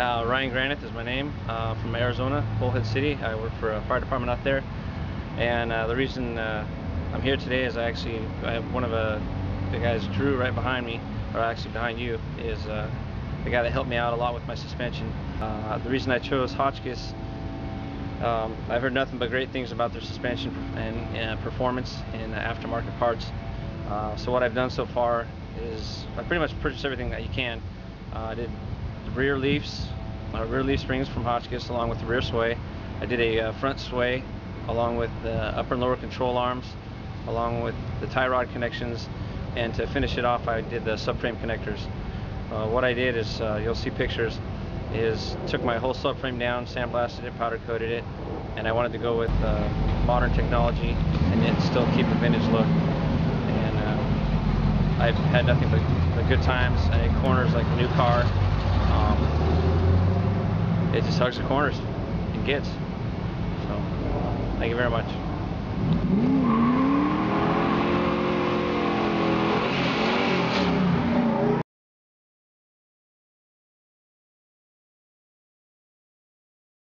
Uh, Ryan Granite is my name, uh, from Arizona, Bullhead City. I work for a fire department out there. And uh, the reason uh, I'm here today is I actually, I have one of uh, the guys, Drew, right behind me, or actually behind you, is uh, the guy that helped me out a lot with my suspension. The reason I chose Hotchkis, um, I've heard nothing but great things about their suspension and, and performance in aftermarket parts. So what I've done so far is I pretty much purchased everything that you can. I did the rear leafs, uh, rear leaf springs from Hotchkis along with the rear sway. I did a uh, front sway along with the upper and lower control arms, along with the tie rod connections, and to finish it off I did the subframe connectors. Uh, what I did is, uh, you'll see pictures, is took my whole subframe down, sandblasted it, powder coated it, and I wanted to go with uh, modern technology and still keep a vintage look. And uh, I've had nothing but, but good times. I had corners like a new car. It just hugs the corners and gets. So, thank you very much.